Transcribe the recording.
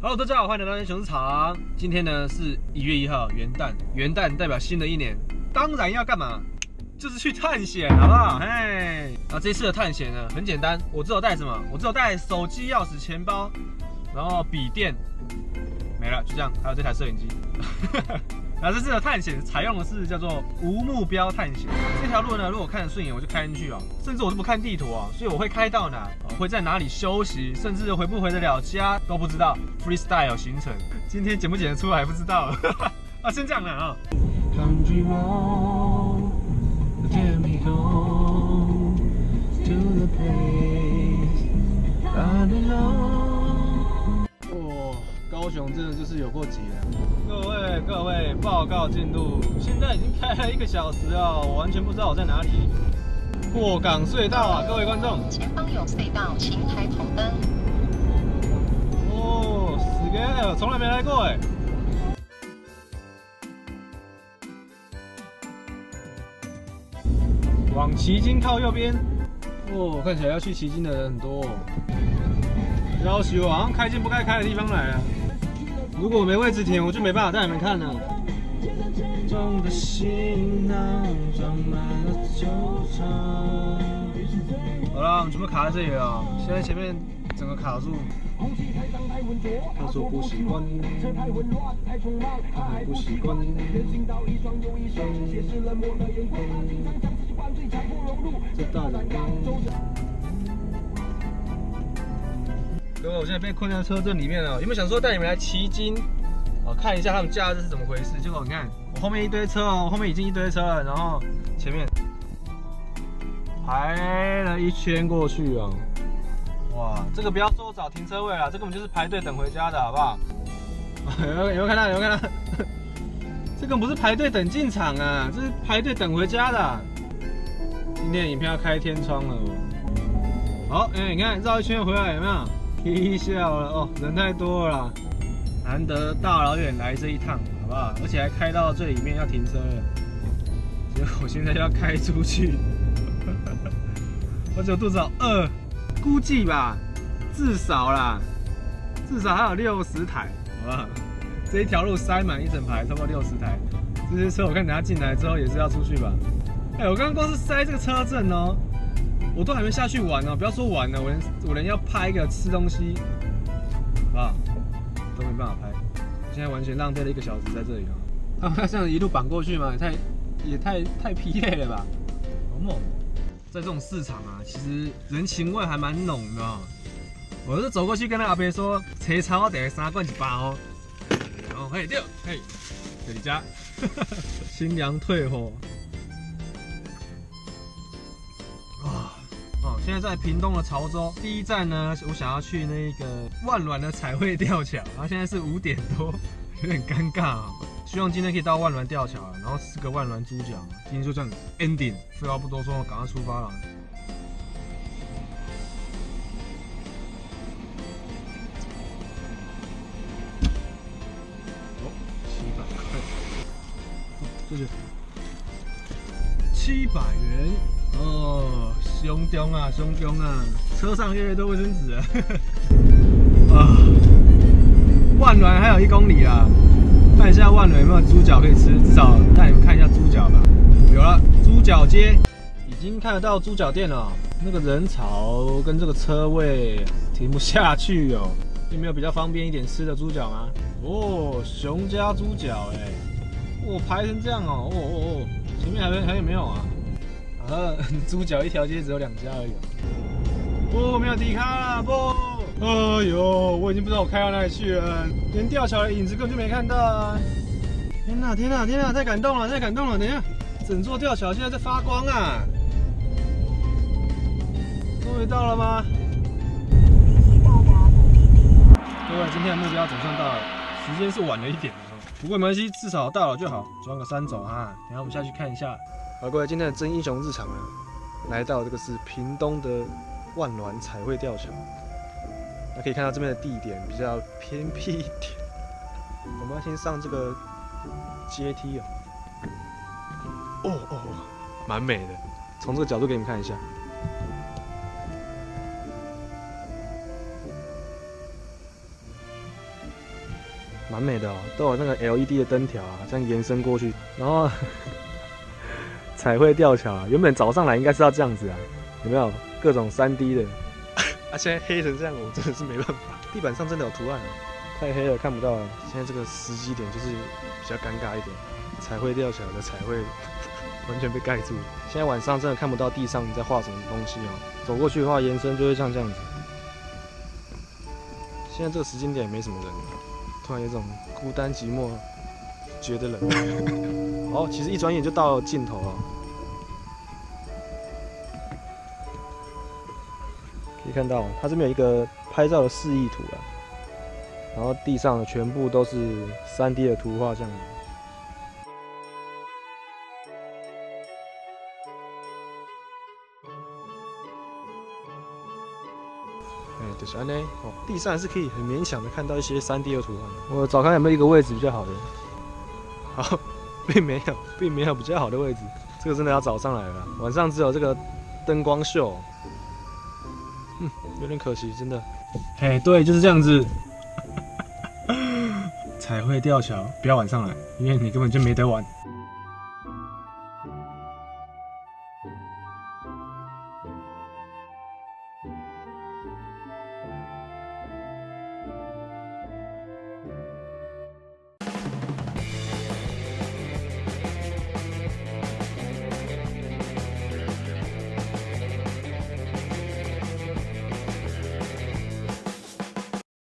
Hello，大家好，欢迎来到熊市场。今天呢是一月一号，元旦。元旦代表新的一年，当然要干嘛？就是去探险，好不好？嘿，那这次的探险呢很简单，我只有带什么？我只有带手机、钥匙、钱包，然后笔电，没了，就这样。还有这台摄影机。那这次的探险采用的是叫做无目标探险。这条路呢，如果看得顺眼，我就开进去哦。甚至我都不看地图啊，所以我会开到哪，会在哪里休息，甚至回不回得了家都不知道。Freestyle 行程，今天剪不剪得出来不知道。啊，先这样了啊。高雄真的就是有过急了。各位各位，报告进度，现在已经开了一个小时啊，我完全不知道我在哪里。过港隧道啊，各位观众。前方有隧道，请抬头灯。哦，死个，从来没来过哎。往旗津靠右边。哦，看起来要去旗津的人很多。要许我好像开进不该开的地方来了。如果我没位置停，我就没办法带你们看了。好了，我们全部卡在这里了。现在前面整个卡住。他说不习惯，他很不习惯。这大染各位，我现在被困在车阵里面了。有没有想说带你们来骑金，哦，看一下他们假日是怎么回事？结果你看，我后面一堆车哦，后面已经一堆车了，然后前面排了一圈过去啊。哇，这个不要说找停车位了，这根本就是排队等回家的，好不好？有 有没有看到？有没有看到？这个不是排队等进场啊，这是排队等回家的。今天影片要开天窗了。好，哎，你看绕一圈回来有没有？踢笑了哦，人太多了，难得大老远来这一趟，好不好？而且还开到最里面要停车了，结果现在要开出去，而 且我肚子好饿，估计吧，至少啦，至少还有六十台，好不好？这一条路塞满一整排，差不多六十台，这些车我看等下进来之后也是要出去吧？哎，我刚刚光是塞这个车阵哦。我都还没下去玩呢，不要说玩了，我连我连要拍一个吃东西，啊，都没办法拍。现在完全浪费了一个小时在这里啊！啊，这样一路绑过去嘛，也太也太太疲累了吧？好猛！在这种市场啊，其实人情味还蛮浓的。我是走过去跟那阿伯说，车超得三罐一包。哦，嘿，对，嘿，这里家，新娘退货。现在在屏东的潮州，第一站呢，我想要去那个万峦的彩绘吊桥，然后现在是五点多，有点尴尬啊。希望今天可以到万峦吊桥，然后吃个万峦猪脚。今天就这样 ending，废话不多说，赶快出发了。七百块，谢谢，七百元。哦，胸中啊，胸中啊，车上越来越多卫生纸了。啊，万峦还有一公里啊，看一下万峦有没有猪脚可以吃，至少带你们看一下猪脚吧。有了，猪脚街已经看得到猪脚店了。那个人潮跟这个车位停不下去哦，有没有比较方便一点吃的猪脚吗？哦，熊家猪脚哎，哦排成这样哦，哦哦哦，前面还有还有没有啊？呃，猪脚一条街只有两家而已。不，没有迪卡不。哎呦，我已经不知道我开到哪里去了，连吊桥的影子根本就没看到啊！天哪，天哪，天哪，太感动了，太感动了！等一下，整座吊桥现在在发光啊！终于到了吗？各位，今天的目标总算到了，时间是晚了一点，不过没关系，至少到了就好，装个三走哈。等下我们下去看一下。好，各位，今天的真英雄日常啊，来到这个是屏东的万峦彩绘吊桥。那可以看到这边的地点比较偏僻一点，我们要先上这个阶梯哦。哦哦，蛮美的，从这个角度给你们看一下。蛮美的哦，都有那个 LED 的灯条啊，这样延伸过去，然后彩绘吊桥啊，原本早上来应该是要这样子啊，有没有各种 3D 的？啊，现在黑成这样，我真的是没办法。地板上真的有图案，太黑了看不到。现在这个时机点就是比较尴尬一点，彩绘吊桥的彩绘完全被盖住了。现在晚上真的看不到地上在画什么东西哦，走过去的话延伸就会像这样子。现在这个时间点也没什么人，突然有种孤单寂寞，觉得冷。哦，其实一转眼就到尽头了。可以看到，它这边有一个拍照的示意图啊，然后地上全部都是 3D 的图画，这样。哎，就是安呢，哦，地上是可以很勉强的看到一些 3D 的图案。我找看有没有一个位置比较好的，好，并没有，并没有比较好的位置。这个真的要早上来了，晚上只有这个灯光秀。嗯，有点可惜，真的。哎，对，就是这样子。彩绘吊桥，不要晚上来，因为你根本就没得玩。